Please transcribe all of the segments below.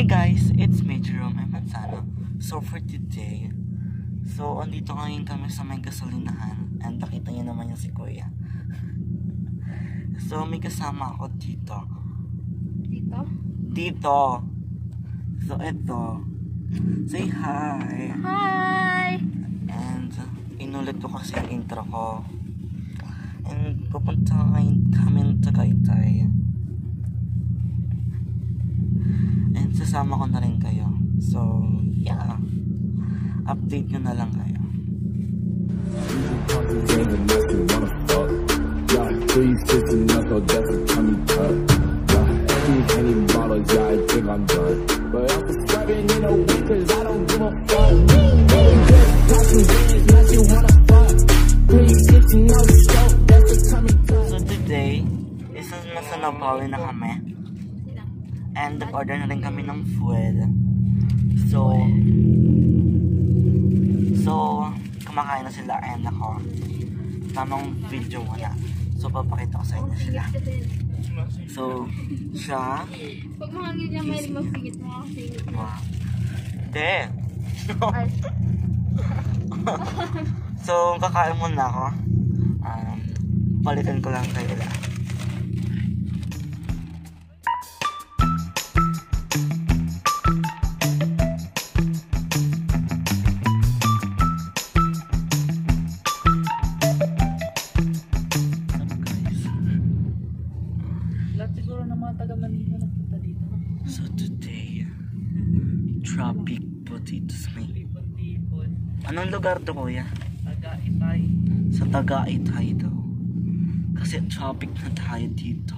Hey guys, it's me Jerome M. Manzano. So for today, so andito ngayon kami sa may gasolinahan and nakita niyo naman yung si Kuya. So may kasama ako dito. Dito? Dito. So ito. Say hi. Hi! And inulit ko kasi yung intro ko. And pupunta ngayon kami ng Tagaytay. And sasama ko na rin kayo. So, yeah. Update nyo na lang kayo. Three sixty knuckle, that's a tummy. Yeah, two henny bottles, yeah, I. So today, isa nasa Napawi na kami. And nag-order na rin kami ng food. So, so, kumakain na sila and ako. Tamang video muna. So, papakita ko sa inyo sila. So, siya, Pag mahangin niya, may mapigit mo kasi. Wow. Hindi. So, kakain muna ako. Um, balikan ko lang kayo lang. Taga Manila nagpunta dito. So today, traffic po dito sa may... Tipon-tipon. Anong lugar to kuya? Taga-itay. Sa Tagaytay daw. Kasi traffic na tayo dito.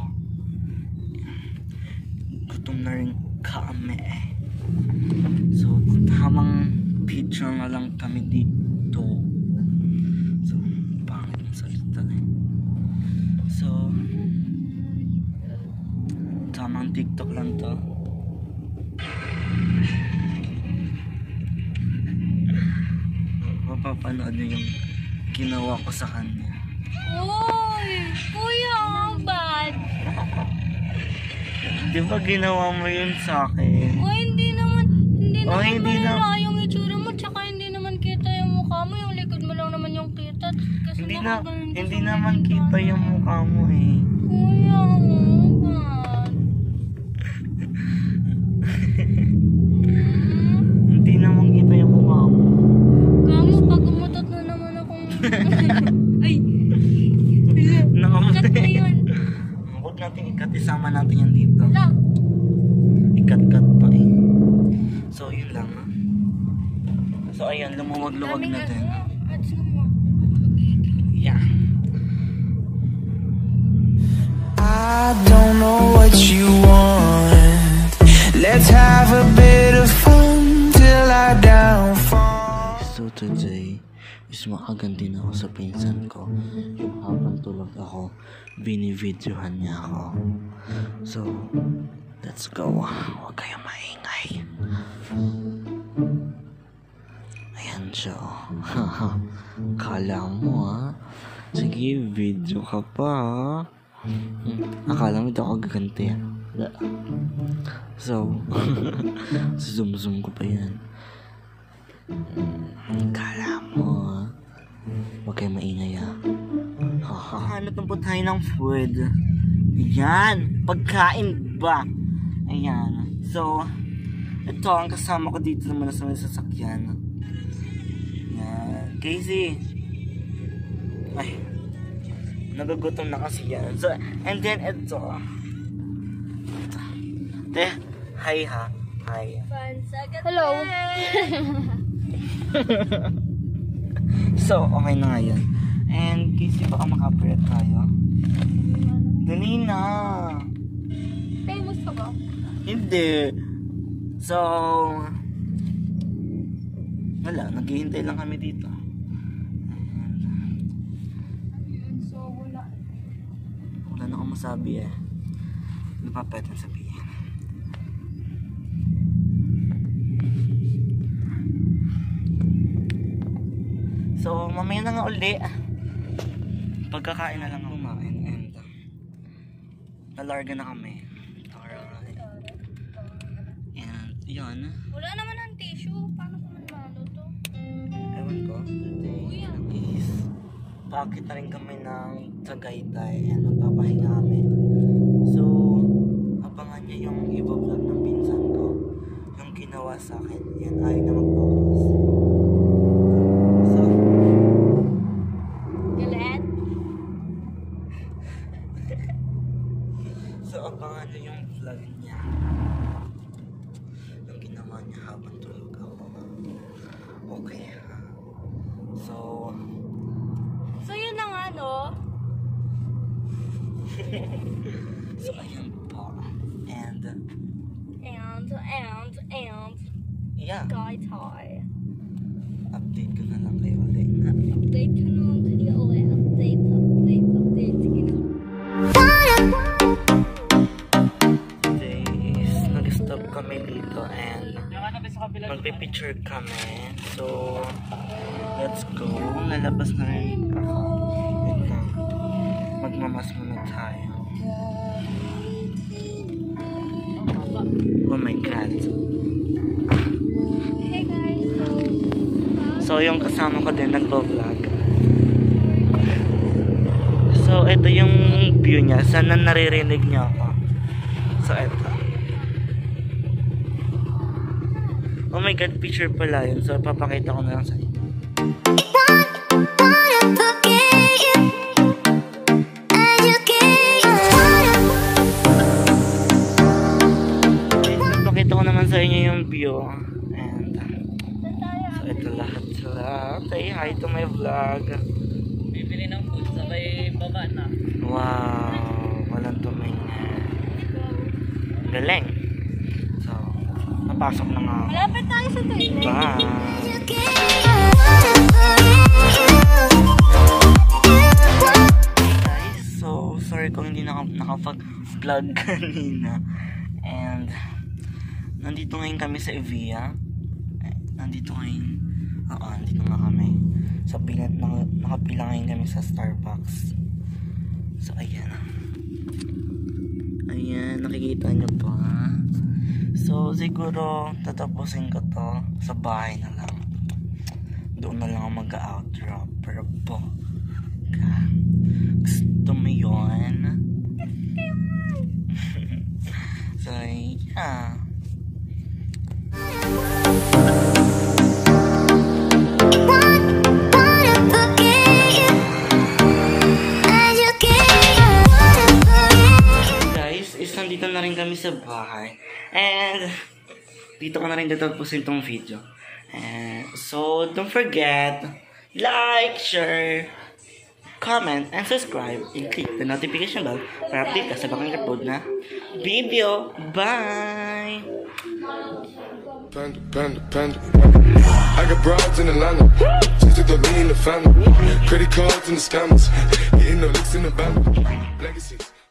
Gutom na rin kami eh. So, tamang picture na lang kami dito. Mapapanood nyo yung ginawa ko sa kanya. Uy! Kuya, bad! Di ba ginawa mo yun sa akin? Uy, hindi naman, hindi Oh, naman hindi na- malala yung itsura mo, tsaka hindi naman kita yung mukha mo, yung likod mo lang naman yung kita. Kasi Hindi na, nakaganon ka hindi sa naman mga kita yung mukha mo eh. Kuya, ang So, ayan, lumuwag-luwag na din. Yeah. I don't know what you want. Let's have a bit of fun till I downfall. So today is makaganti na ako sa pinsan ko. Yung habang tulog ako, binivideohan niya ako. So, let's go. Huwag kayong maingay. Oh. Kala mo ha. Sige, video ka pa ha. Hmm, Akala mo ito ako gaganti. Wala. So, zoom-zoom ko pa yan. Kala mo, ah. Huwag kayo maingay, ah. Hahanap na po tayo ng food. Ayan, pagkain ba? Ayan. So, ito ang kasama ko dito naman sa may sasakyan. Casey. Ay. Nagugutom na kasi yan. So, and then ito. Te, hi ha. Hi. Hello. So, okay na nga yun. And, kasi baka makapirate tayo. Dali na. Famous ka ba? Hindi. So, wala. Naghihintay lang kami dito. So, wala. Wala na akong masabi eh. Ano pa pwede sabihin? So, mamaya na nga uli. Pagkakain na lang kumain and uh, nalarga na kami. Alright. And Yan. Wala naman ang tissue. Paano ko man maano to? Ewan ko. Today is paakit na rin kami ng Tagaytay and magpapahinga kami. So ayan po. And, And, and, and, yeah. guy tie. Update ko na lang kayo ulit. Update ka naman kayo ulit. Update, update, update. Sige na. Today is nag-stop kami dito and Yung ano ba sa kabila? magpipicture kami. So, let's go. Lalabas na rin ako. Wait lang. Magmamas muna tayo. Oh my God. Hey guys, so, So, yung kasama ko din nagbo-vlog. So, ito yung view niya. Sana naririnig niyo ako. So, ito. Oh my God, picture pala yun. So, papakita ko na lang sa inyo. And, so, ito lahat sila. Say hi to my vlog. Bibili ng food, sabay baba na. Wow, walang tumingin. Galing. So, napasok na nga malapit tayo sa toilet. Bye! Guys, so sorry kung hindi naka, nakapag-vlog kanina. And, nandito ngayon kami sa Evia. Eh, Nandito ngayon, oo, nandito nga kami. Sa pila, naka, nakapila ngayon kami sa Starbucks. So, ayan. Ayan, nakikita nyo ba? So, siguro, tatapusin ko to sa bahay na lang. Doon na lang ako mag-outro. Pero po, nandito na rin kami sa bahay. And, dito ko na rin tatapusin tong video. And, so, don't forget, like, share, comment, and subscribe, and click the notification bell para update ka sa bakang upload na video. Bye! Panda, panda, panda. I got broads in. Just to the family. Credit cards the scammers. Licks in the band. Legacies.